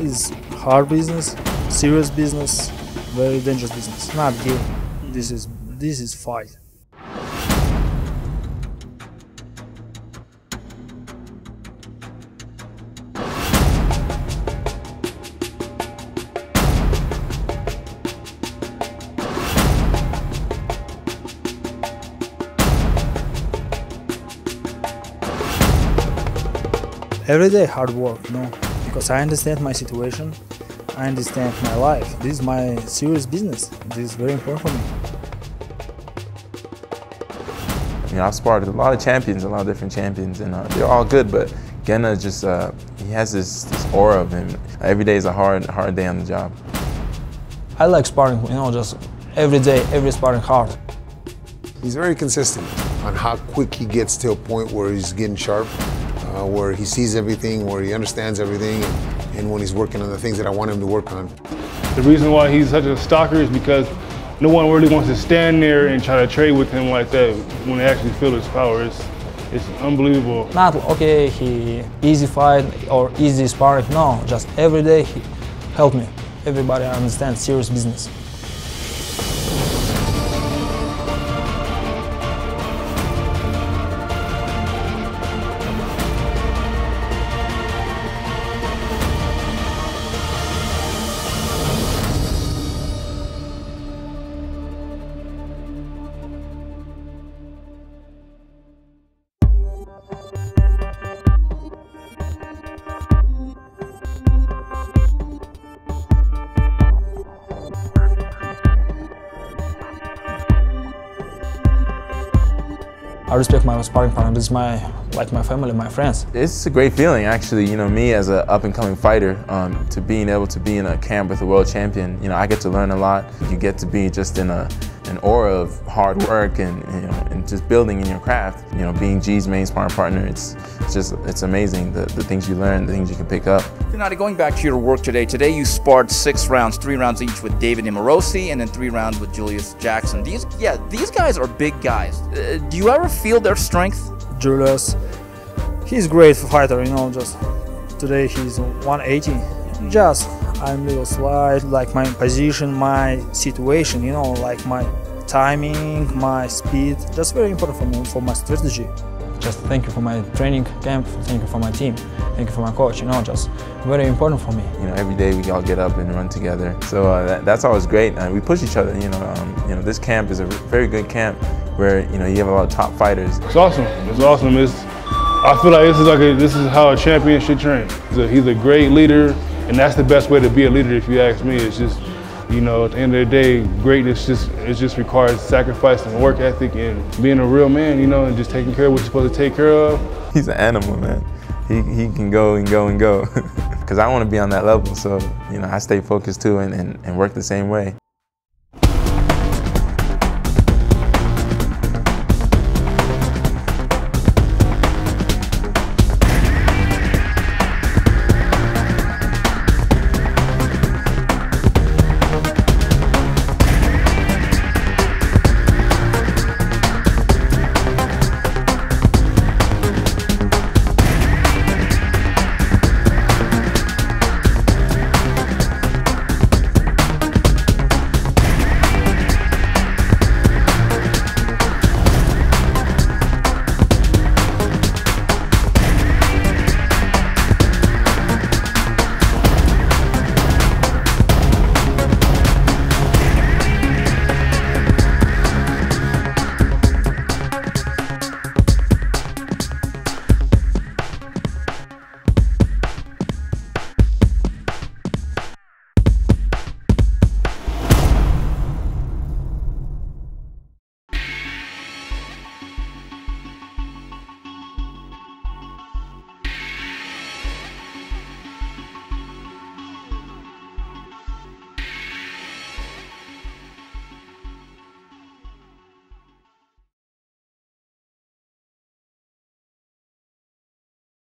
is hard business, serious business, very dangerous business. Not game. This is this is fight. every day hard work you know because i understand my situation. I understand my life. This is my serious business. This is very important for me. You know i've sparred a lot of champions a lot of different champions and uh, they're all good but Genna just uh, he has this, this aura of him. Every day is a hard hard day on the job. I like sparring you know just every day every sparring hard. He's very consistent on how quick he gets to a point where he's getting sharp uh, where he sees everything, where he understands everything, and, and when he's working on the things that I want him to work on. The reason why he's such a stalker is because no one really wants to stand there and try to trade with him like that when they actually feel his power. It's, it's unbelievable. Not, okay, he easy fight or easy sparring, no, just every day he help me. Everybody understands serious business. I respect my sparring partner. My like my family, my friends. It's a great feeling, actually. You know, me as an up and coming fighter, um, to being able to be in a camp with a world champion. You know, I get to learn a lot. You get to be just in a an aura of hard work and you know and just building in your craft. You know, being G's main sparring partner, it's, it's just it's amazing the, the things you learn, the things you can pick up. Gennady, going back to your work today, today you sparred six rounds, three rounds each with David Imoesiri, and then three rounds with Julius Jackson. These, yeah, these guys are big guys. Uh, do you ever feel their strength? Julius, he's great fighter, you know. Just today he's 180. Just I'm little slight, like my position, my situation, you know, like my timing, my speed. That's very important for me, for my strategy. Just thank you for my training camp, thank you for my team, thank you for my coach, you know, just very important for me. You know, every day we all get up and run together. So uh, that, that's always great. And we push each other, you know. Um, you know, this camp is a very good camp where, you know, you have a lot of top fighters. It's awesome. It's awesome. It's, I feel like this is like a, this is how a champion should train. He's a, he's a great leader. And that's the best way to be a leader, if you ask me. It's just, you know, at the end of the day, greatness just it just requires sacrifice and work ethic and being a real man, you know, and just taking care of what you're supposed to take care of. He's an animal, man. He, he can go and go and go. Because I want to be on that level, so, you know, I stay focused too and, and, and work the same way.